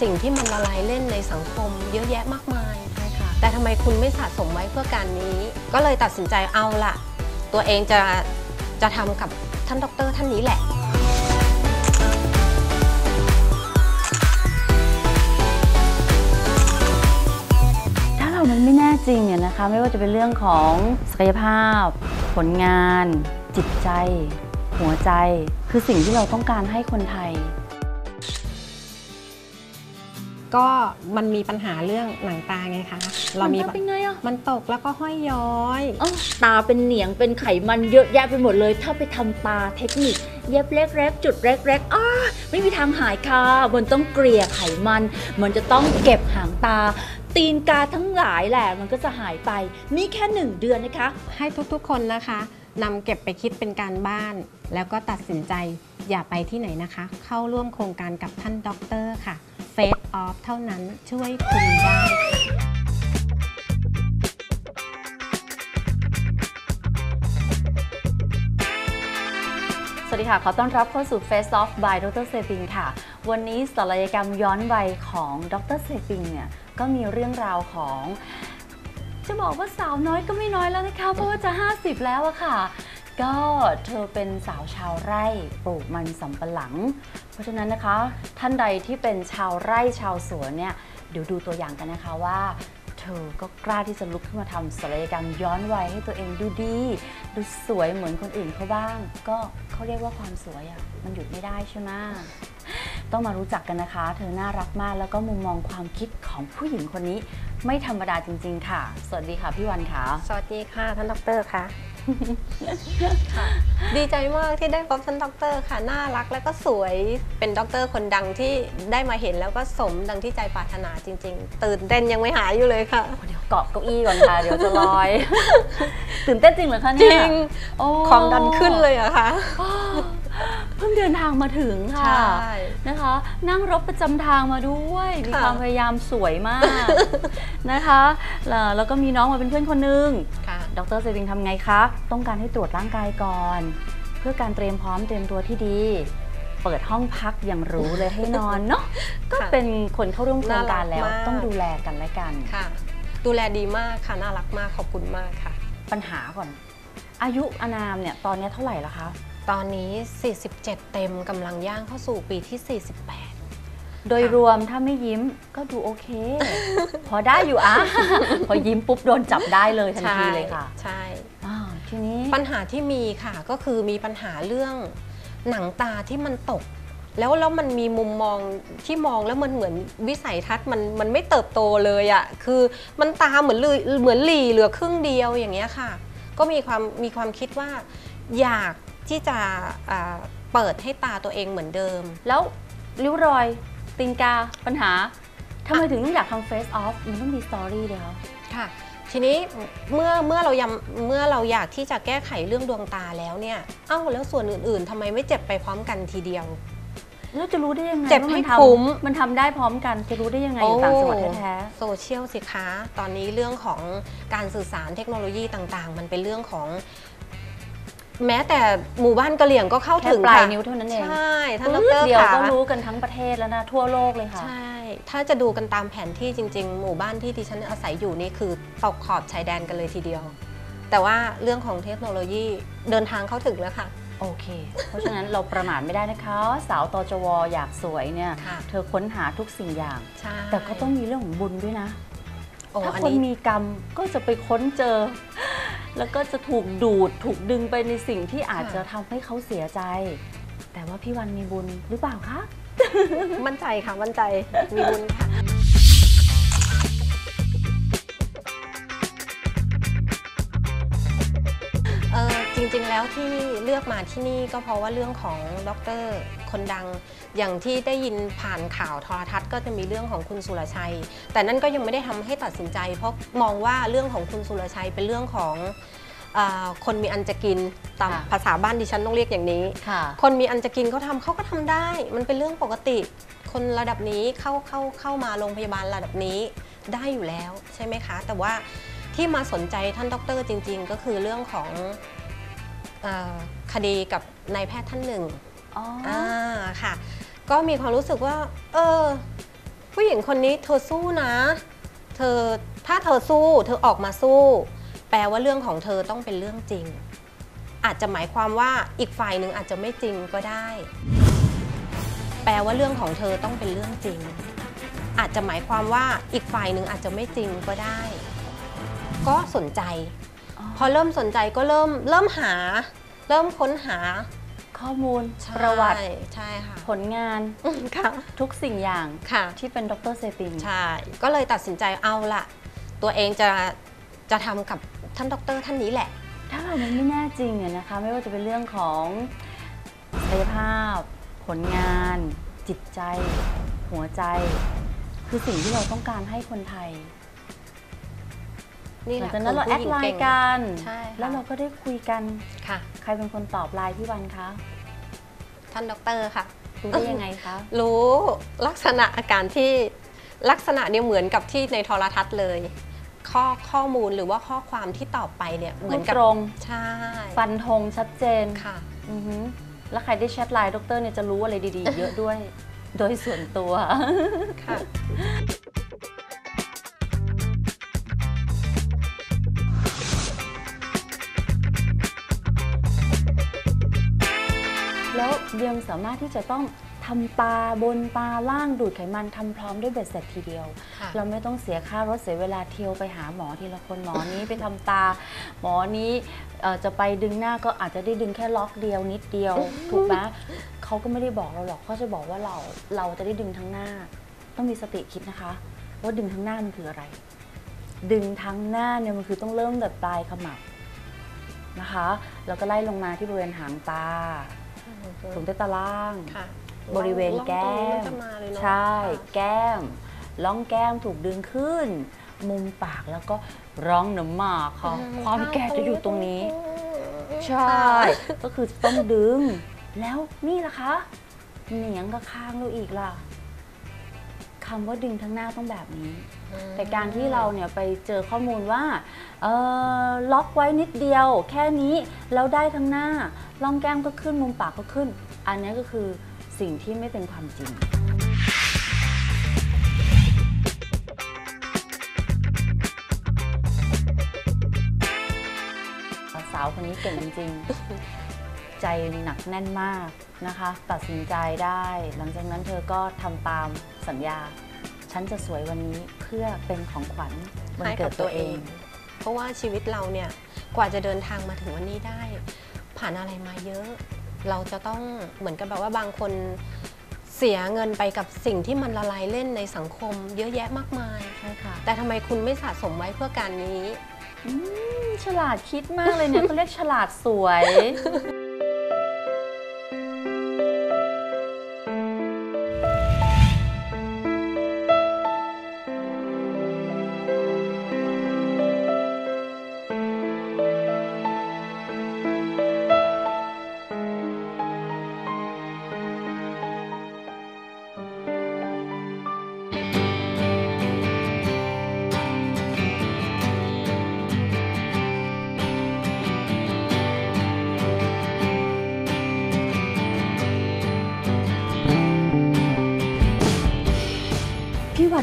สิ่งที่มันละลายเล่นในสังคมเยอะแยะมากมายใช่ค่ะแต่ทำไมคุณไม่สะสมไว้เพื่อการนี้ ก็เลยตัดสินใจเอาละตัวเองจะจะทำกับท่านดรท่านนี้แหละ ถ้าเรามันไม่แน่จริงเนี่ยนะคะ ไม่ว่าจะเป็นเรื่องของศักยภาพ ผลงาน จิตใจ หัวใจ คือสิ่งที่เราต้องการให้คนไทย ก็มันมีปัญหาเรื่องหนังตาไงคะ เรามีนเป็นไงอะมันตกแล้วก็ห้อยย้อยเอ้าตาเป็นเหนียงเป็นไขมันเยอะแยะไปหมดเลย ถ้าไปทำตาเทคนิค เย็บเล็กๆจุดเล็กๆอ้าไม่มีทางหายค่ะมันต้องเกลี่ยไขมัน มันจะต้องเก็บหางตา ตีนกาทั้งหลายแหละมันก็จะหายไปนี่แค่หนึ่งเดือนนะคะ ให้ทุกๆคนนะคะนำเก็บไปคิดเป็นการบ้าน แล้วก็ตัดสินใจอย่าไปที่ไหนนะคะ เข้าร่วมโครงการกับท่านด็อกเตอร์ค่ะ Face Off เท่านั้นช่วยคุณได้สวัสดีค่ะ ขอต้อนรับเข้าสู่ Face Off by ดร.เซปิงค่ะ วันนี้ศัลยกรรมย้อนวัยของดร.เซปิงเนี่ย ก็มีเรื่องราวของ จะบอกว่าสาวน้อยก็ไม่น้อยแล้วนะคะ เพราะว่าจะ 50 แล้วอะค่ะ ก็เธอเป็นสาวชาวไร่ปลูกมันสำปะหลัง ราะฉะนั้นนะคะ ท่านใดที่เป็นชาวไร่ชาวสวนเนี่ยเดี๋ยวดูตัวอย่างกันนะคะว่า เธอก็กล้าที่จะลุกขึ้นมาทำศัลยกรรมย้อนวัยให้ตัวเองดูดี ดูสวยเหมือนคนอื่นเขาบ้าง ก็เขาเรียกว่าความสวยอะ่ะมันหยุดไม่ได้ใช่ไหมต้องมารู้จักกันนะคะ เธอน่ารักมากแล้วก็มุมมองความคิดของผู้หญิงคนนี้ ไม่ธรรมดาจริง ๆ ค่ะ สวัสดีค่ะพี่วันค่ะ สวัสดีค่ะท่านดรค่ะ ดีใจมากที่ได้พบท่านด็อกเตอร์ค่ะ น่ารักแล้วก็สวยเป็นด็อกเตอร์คนดังที่ได้มาเห็นแล้วก็สมดังที่ใจปรารถนาจริง ๆ ตื่นเต้นยังไม่หายอยู่เลยค่ะ เดี๋ยวเกาะเก้าอี้ก่อนค่ะ เดี๋ยวจะลอย ตื่นเต้นจริงเหรอคะจเนี่ยริงโอ้ความดันขึ้นเลยอะค่ะ เพิ่งเดินทางมาถึงค่ะใช่นะคะ นั่งรถประจำทางมาด้วยมีค่ะความพยายามสวยมากนะคะแล้วแล้วก็มีน้องมาเป็นเพื่อนคนนึง ค่ะ ดรเซวิงทำไงคะ ต้องการให้ตรวจร่างกายก่อน เพื่อการเตรียมพร้อมเตรียมตัวที่ดี เปิดห้องพักอย่างหรู้เลยให้นอนเนาะก็เป็นคนเข้าร่วมโครงการแล้วน่ารักมาก ต้องดูแลกันและกัน ค่ะ ดูแลดีมากค่ะ น่ารักมาก ขอบคุณมากค่ะ ปัญหาก่อน อายุอานามเนี่ยตอนนี้เท่าไหร่แล้วคะ ตอนนี้ 47 เต็มกำลังย่างเข้าสู่ปีที่ 48 โดยรวมถ้าไม่ยิ้มก็ดูโอเค พอได้อยู่อะพอยิ้มปุ๊บโดนจับได้เลยทันทีเลยค่ะ ใช่อ้าวทีนี้ปัญหาที่มีค่ะก็คือมีปัญหาเรื่องหนังตาที่มันตก แล้วแล้วมันมีมุมมองที่มองแล้วมันเหมือนวิสัยทัศน์มันมันไม่เติบโตเลยอะ่ะคือมันตาเหมือนลืเหมือนหลีเหลือครึ่งเดียวอย่างเงี้ยค่ะ ก็มีความมีความคิดว่าอยาก ที่จะอ่าเปิดให้ตาตัวเองเหมือนเดิม แล้วริ้วรอยตีนกาปัญหาทำไมถึงต้องอยากทำเฟซออฟมันต้องมีสตอรี่เลยคะค่ะทีนี้เมื่อเมื่อเรายำเมื่อเราอยากที่จะแก้ไขเรื่องดวงตาแล้วเนี่ยเอ้าแล้วส่วนอื่นๆทำไมไม่เจ็บไปพร้อมกันทีเดียวแล้วจะรู้ได้ยังไงเจ็บว่าให้มันทคุ้มำมันทำได้พร้อมกันจะรู้ได้ยังไงอยู่ต่างจังหวัดแท้โซเชียลสิคะ ตอนนี้เรื่องของการสื่อสารเทคโนโลยีต่างๆ มันเป็นเรื่องของ แม้แต่หมู่บ้านกะเหลี่ยงก็เข้าๆแค่ถึงปลายค่ะนิ้วเท่านั้นเอง ใช่ท่านดปึ๊รบเดียวค่ะก็รู้กันทั้งประเทศแล้วนะ ทั่วโลกเลยค่ะ ใช่ ถ้าจะดูกันตามแผนที่จริง ๆ หมู่บ้านที่ดิฉันอาศัยอยู่นี่คือตกขอบชายแดนกันเลยทีเดียว แต่ว่าเรื่องของเทคโนโลยีเดินทางเข้าถึงแล้วค่ะโอเค เพราะฉะนั้นเราประมาทไม่ได้นะคะ สาวตจวอยากสวยเนี่ยค่ะเธอค้นหาทุกสิ่งอย่างใช่แต่ก็ต้องมีเรื่องของบุญด้วยนะโอ้ถ้าอันคนนี้มีกรรมก็จะไปค้นเจอ แล้วก็จะถูกดูดถูกดึงไปในสิ่งที่อาจจะทำให้เขาเสียใจ แต่ว่าพี่วันมีบุญหรือเปล่าคะ มั่นใจค่ะ มั่นใจ มีบุญค่ะ ริง ๆ แล้วที่เลือกมาที่นี่ก็เพราะว่าเรื่องของด็อกเตอร์คนดัง อย่างที่ได้ยินผ่านข่าวโทรทัศน์ก็จะมีเรื่องของคุณสุรชัย แต่นั่นก็ยังไม่ได้ทำให้ตัดสินใจ เพราะมองว่าเรื่องของคุณสุรชัยเป็นเรื่องของอาคนมีอันจะกินตามค่ะภาษาบ้านดิฉันต้องเรียกอย่างนี้ค่ะคนมีอันจะกินเขาทำเขาก็ทำได้ มันเป็นเรื่องปกติ คนระดับนี้เข้าเข้าเข้ามาโรงพยาบาลระดับนี้ได้อยู่แล้วใช่ไหมคะ แต่ว่าที่มาสนใจท่านด็อกเตอร์จริง ๆ ก็คือเรื่องของเออ คดีกับนายแพทย์ท่านหนึ่งอ๋อออ่าค่ะ ก็มีความรู้สึกว่า เออ ผู้หญิงคนนี้เธอสู้นะ เธอถ้าเธอสู้ เธอออกมาสู้ แปลว่าเรื่องของเธอต้องเป็นเรื่องจริง อาจจะหมายความว่าอีกฝ่ายหนึ่งอาจจะไม่จริงก็ได้ แปลว่าเรื่องของเธอต้องเป็นเรื่องจริง อาจจะหมายความว่าอีกฝ่ายหนึ่งอาจจะไม่จริงก็ได้ ก็สนใจอ๋อ พอเริ่มสนใจก็เริ่มเริ่มหา เริ่มค้นหาข้อมูลใช่ประวัติใช่ค่ะผลงานค่ะทุกสิ่งอย่างค่ะที่เป็นดรเซปิงใช่ก็เลยตัดสินใจเอาละตัวเองจะจะทำกับท่านดรท่านนี้แหละ ถ้าเรามันไม่แน่จริงเนี่ยนะคะ ไม่ว่าจะเป็นเรื่องของศักยภาพ ผลงาน จิตใจ หัวใจ คือสิ่งที่เราต้องการให้คนไทย นี่หแหลังละจากนั้นเราคืแอผู้ดหญิงไลเก่น์งกันใช่ค่ะ แล้วเราก็ได้คุยกัน ค่ะ ใครเป็นคนตอบไลน์พี่วันคะท่านดรค่ะ รู้ได้ยังไงคะ รู้ลักษณะอาการที่ลักษณะเนี่ยเหมือนกับที่ในโทรทัศน์เลย ข้อข้อมูลหรือว่าข้อความที่ตอบไปเนี่ยเหมือนกับตรง ใช่ฟันธงชัดเจนค่ะ อือหือแล้วใครได้แชทไลน์ดรเนี่ยจะรู้อะไรดีๆ เยอะด้วย โดยส่วนตัว ค่ะ ยมสามารถที่จะต้องทำตาบนตาล่างดูดไขมันทำพร้อมด้วยเบ็ดเสร็จทีเดียวค่ะเราไม่ต้องเสียค่ารถเสียเวลาเที่ยวไปหาหมอทีละคนหมอนี้ไปทำตา หมอนี้เอ่อจะไปดึงหน้าก็อาจจะได้ดึงแค่ล็อกเดียวนิดเดียว ถูกไหมเขาก็ไม่ได้บอกเราหรอกเขาจะบอกว่าเราเราจะได้ดึงทั้งหน้า ต้องมีสติคิดนะคะ ว่าดึงทั้งหน้ามันคืออะไร ดึงทั้งหน้าเนี่ยมันคือต้องเริ่มแบบปลายขมับนะคะ แล้วก็ไล่ลงมาที่บริเวณหางตา ถุงใต้ตาล่าง ค่ะบริเวณแก้ลองตรงนี้มนจะมาเลยเนอะใช่ ค่ะ แก้มล่องแก้มถูกดึงขึ้น มุมปากแล้วก็ร้องหนำหมากค่ะความแก่จะอยู่ตรงนี้ ใช่ ก็คือต้องดึง แล้วนี่ล่ะคะ เหนียงกับข้างเราอีกล่ะคำว่าดึงทั้งหน้าต้องแบบนี้ แต่การที่เราเนี่ยไปเจอข้อมูลว่าเออล็อกไว้นิดเดียว แค่นี้แล้วได้ทั้งหน้า ล่องแก้มก็ขึ้นมุมปากก็ขึ้น อันนี้ก็คือสิ่งที่ไม่เป็นความจริง สาวคนนี้เก่งจริงๆ ใจหนักแน่นมากนะคะ ตัดสินใจได้ หลังจากนั้นเธอก็ทำตามสัญญา ฉันจะสวยวันนี้เพื่อเป็นของขวัญวันให้เกิกัดบตัวเอง เพราะว่าชีวิตเราเนี่ยกว่าจะเดินทางมาถึงวันนี้ได้ ผ่านอะไรมาเยอะ เราจะต้องเหมือนกับแบบว่าบางคนเสียเงินไปกับสิ่งที่มันละลายเล่นในสังคม เยอะแยะมากมาย ใช่ค่ะ แต่ทำไมคุณไม่สะสมไว้เพื่อการนี้ อืมฉลาดคิดมากเลยเนี่ยเขาเรียกฉลาดสวย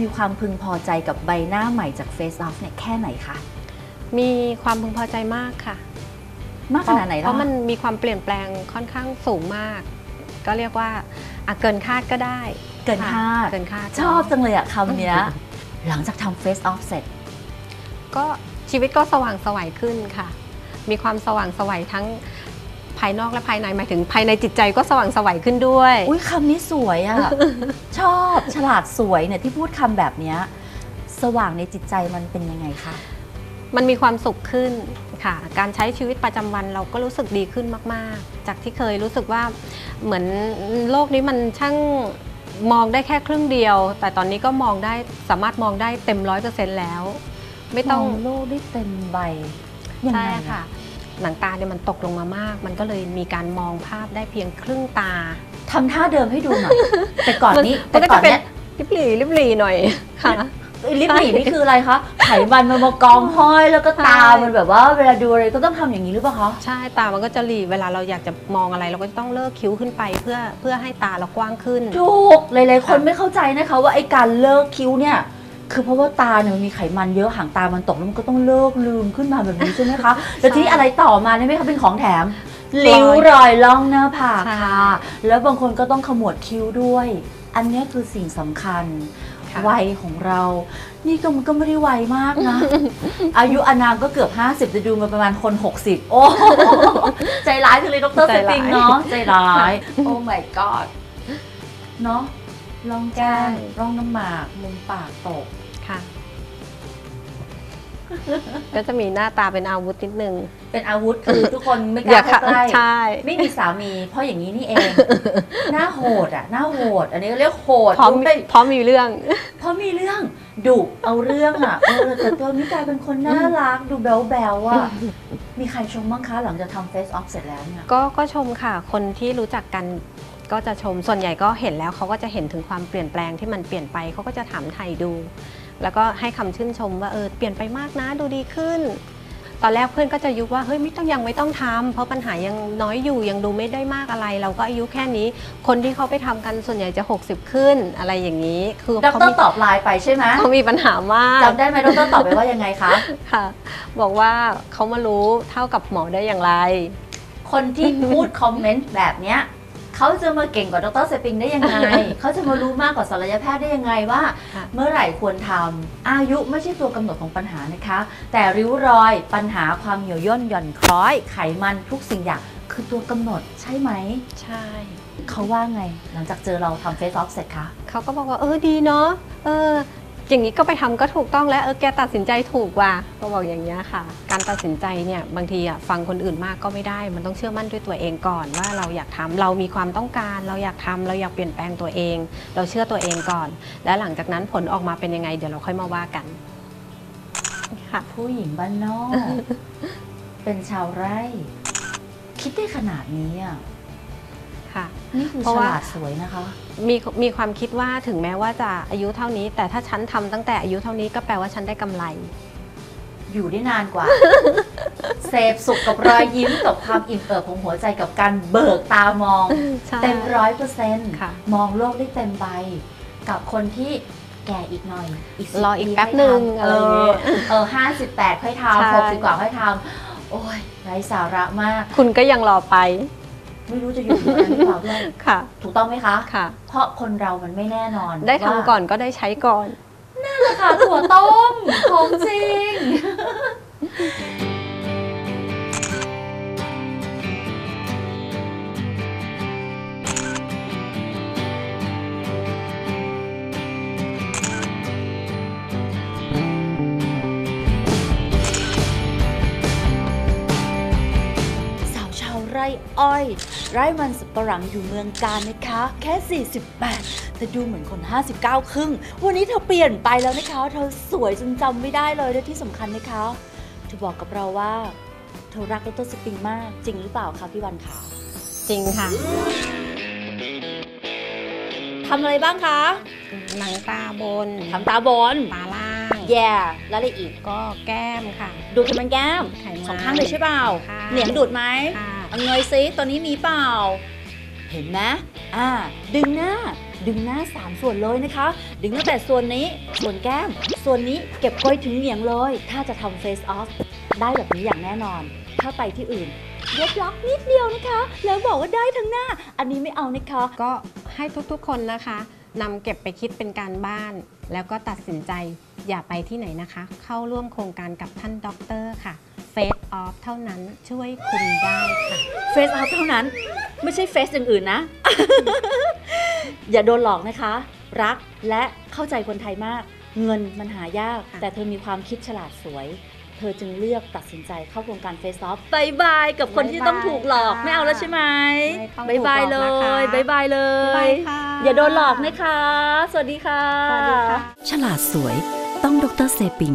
มีความพึงพอใจกับใบหน้าใหม่จาก Face Off เนี่ยแค่ไหนคะ มีความพึงพอใจมากค่ะ มากขนาดไหนเพล่ะราะมันมีความเปลี่ยนแปลงค่อนข้างสูงมาก ก็เรียกว่าอะเกินคาดก็ได้ เกินคาดเกินคาดชอบจังเลยอะคำเนี้ยหลังจากทำ Face Off เสร็จ ก็ชีวิตก็สว่างไสวัยขึ้นค่ะ มีความสว่างไสวัยทั้ง ภายนอกและภายในหมายถึงภายในจิตใจก็สว่างไสวัยขึ้นด้วย อุ้ยคำนี้สวยอะชอบฉลาดสวยเนี่ยที่พูดคำแบบเนี้ยสว่างในจิตใจมันเป็นยังไงคะมันมีความสุขขึ้นค่ะ การใช้ชีวิตประจำวันเราก็รู้สึกดีขึ้นมาก ๆ จากที่เคยรู้สึกว่าเหมือนโลกนี้มันช่างมองได้แค่ครึ่งเดียว แต่ตอนนี้ก็มองได้สามารถมองได้เต็มร้อยเปอร์เซ็นต์แล้ว ไม่ต้องมองโลกได้เต็มใบยังใช่ไงค่ะอะ หนังตาเนี่ยมันตกลงมามาก มันก็เลยมีการมองภาพได้เพียงครึ่งตาทำท่าเดิมให้ดูหน่อยแต่ก่อนนี้มัแต่ก็ก่อจะนเป็นเนี้ยริบหรี่ริบหรี่หน่อยค่ะไอ้ลิปหนีบนี่คืออะไรคะ ไขมันมันมากองห้อยแล้วก็ตาใช่มันแบบว่าเวลาดูอะไรก็ต้องทำอย่างนี้หรือเปล่าคะ ใช่ ตา มันก็จะหลีเวลาเราอยากจะมองอะไร เราก็จะต้องเลิกคิ้วขึ้นไปเพื่อเพื่อให้ตาเรากว้างขึ้น ถูก หลายๆคนไม่เข้าใจนะคะว่าไอ้การเลิกคิ้วเนี่ย คือเพราะว่าตาเนี่ยมันมีไขมันเยอะหางตามันตกแล้วมันก็ต้องเลิกลืมขึ้นมาแบบนี้ใช่ไหมคะแล้วที่อะไรต่อมาเนี่ยไหมคะเป็นของแถมริ้วรอยล่องหน้าผากใช่ค่ะ แล้วบางคนก็ต้องขมวดคิ้วด้วย อันเนี้ยคือสิ่งสำคัญค่ะวัยของเรา นี่ก็มันก็ไม่ได้วัยมากนะ อายุอานามก็เกือบ 50 จะดูมาประมาณคน 60 โอ้ ใจร้ายจังเลยดรใจสร้ายติงเนาะ ใจร้าย โอ้ my god เนาะร่องแก้มใช่ร่องน้ำหมาก มุมปากตกค่ะ ก็จะมีหน้าตาเป็นอาวุธนิดนึง เป็นอาวุธคือทุกคนไม่กอย่าล้าเข้าค่ะใกล้ใช่ไม่มีสามี เพราะอย่างนี้นี่เอง หน้าโหดอะหน้าโหด อันนี้เรียกโหดพร้อมรู้ไปพร้อมมีเรื่องเพราะมีเรื่องดุเอาเรื่องอะเออแต่ตัวนี้กลายเป็นคนน่ารักดูแบ๊วแบ๊วๆอะมีใครชมบ้างคะหลังจากทำเฟซออฟเสร็จแล้วเนี่ยก็ก็ชมค่ะคนที่รู้จักกันก็จะชมส่วนใหญ่ก็เห็นแล้วเขาก็จะเห็นถึงความเปลี่ยนแปลงที่มันเปลี่ยนไปเขาก็จะถามไทยดู แล้วก็ให้คำชื่นชมว่าเออเปลี่ยนไปมากนะดูดีขึ้น ตอนแรกเพื่อนก็จะยุว่าเฮ้ยไม่ต้องยังไม่ต้องทำเพราะปัญหายังน้อยอยู่ยังดูไม่ได้มากอะไร เราก็อายุแค่นี้ คนที่เขาไปทำกันส่วนใหญ่จะ 60 ขึ้นอะไรอย่างนี้ คือดเขารมีตอบไลน์ไปใช่ไหมเขามีปัญหามากจำได้ไหมดรตอบไปว่ายังไงคะค่ะ บอกว่าเขามารู้เท่ากับหมอได้อย่างไร คนที่พูดคอมเมนต์แบบเนี้ย เขาจะมาเก่งกว่าดรเซปิงได้ยังไง เขาจะมารู้มากกว่าศัลยแพทย์ได้ยังไงว่า ค่ะเมื่อไหร่ควรทำอายุไม่ใช่ตัวกำหนดของปัญหานะคะ แต่ริ้วรอยปัญหาความเหี่ยวย่นหย่อนคล้อย ไขมันทุกสิ่งอย่างคือตัวกำหนดใช่ไหม ใช่ เขาว่าไง หลังจากเจอเราทำเฟซออฟเสร็จคะ เขาก็บอกว่าเออดีเนาะเออ อย่างนี้ก็ไปทำก็ถูกต้องแล้วเออแกตัดสินใจถูกว่ะก็บอกอย่างนี้ยค่ะ การตัดสินใจเนี่ยบางทีอะฟังคนอื่นมากก็ไม่ได้ มันต้องเชื่อมั่นด้วยตัวเองก่อน ว่าเราอยากทำเรามีความต้องการ เราอยากทำเราอยากเปลี่ยนแปลงตัวเอง เราเชื่อตัวเองก่อน แล้วหลังจากนั้นผลออกมาเป็นยังไง เดี๋ยวเราค่อยมาว่ากันค่ะผู้หญิงบ้านนอก เป็นชาวไร่ คิดได้ขนาดนี้อะค่ะ นี่คือเพราะฉว่าลาดสวยนะคะ มีมีความคิดว่าถึงแม้ว่าจะอายุเท่านี้ แต่ถ้าฉันทำตั้งแต่อายุเท่านี้ก็แปลว่าฉันได้กำไร อยู่ได้นานกว่า เสพสุขกับรอยยิ้มกับความอิ่มเอิบของหัวใจกับการเบิกตามองใช่เต็มร้อยเปอร์เซ็นต์ค่ะมองโลกได้เต็มใบ กับคนที่แก่อีกหน่อย อีกสิบรออีกปีแป๊บหนึ่งค่อะไรยอย่างทำเงี้ยเออเออห้าสิบแปดค่อยใช่ทำหกสิบกว่าค่อยทำโอ้ยไร้สาระมาก คุณก็ยังรอไป ไม่รู้จะอยู่ตรงนั้นหรือเปล่าด้วยค่ะ ถูกต้องไหมคะค่ะ เพราะคนเรามันไม่แน่นอนได้ทำว่าก่อนก็ได้ใช้ก่อนค่ะถั่วต้มของจริง สาวชาวไร่อ้อย ไร่มันสับปะหลังอยู่เมืองการนะคะ แค่ 48 แต่ดูเหมือนคน 59 ครึ่ง วันนี้เธอเปลี่ยนไปแล้วนะคะ เธอสวยจนจำไม่ได้เลยและที่สำคัญนะคะ เธอบอกกับเราว่า เธอรักดรสปริงมากจริงหรือเปล่าคะพี่วันคะจริงค่ะทำอะไรบ้างคะหนังตาบนทำตาบนตาล่างแย่แล้วอะไรอีกก็แก้มค่ะ ดูดไขมันแก้มไขมันสองข้างเลยใช่เปล่า ค่ะ เหนียงดูดไหม ค่ะ เอาเงยซิตอนนี้มีเปล่า เห็นไหมอ่า ดึงหน้า ดึงหน้า 3 ส่วนเลยนะคะ ดึงตั้งแต่ส่วนนี้ ส่วนแก้ม ส่วนนี้เก็บก้อยถึงเหนียงเลย ถ้าจะทำเฟซออฟได้แบบนี้อย่างแน่นอน ถ้าไปที่อื่นยกล็อกนิดเดียวนะคะ แล้วบอกว่าได้ทั้งหน้า อันนี้ไม่เอานะคะ ก็ให้ทุกๆคนนะคะนำเก็บไปคิดเป็นการบ้าน แล้วก็ตัดสินใจอย่าไปที่ไหนนะคะ เข้าร่วมโครงการกับท่านด็อกเตอร์ค่ะ Face Off เท่านั้นช่วยคุณได้ค่ะ Face Off เท่านั้น ไม่ใช่ face อย่างอื่นนะ อย่าโดนหลอกนะคะ รักและเข้าใจคนไทยมาก เงินมันหายาก ค่ะ แต่เธอมีความคิดฉลาดสวย เธอจึงเลือกตัดสินใจเข้าโครงการ Face Off บายบายกับคนที่ต้องถูกหลอกไม่เอาแล้วใช่ไหมไม่ต้องบายบายเลถูกหลอกยนะคะบายบายเลไปยค่ะ อย่าโดนหลอกนะคะ สวัสดีค่ะ สวัสดีค่ะ ฉลาดสวยต้องดรเซปิง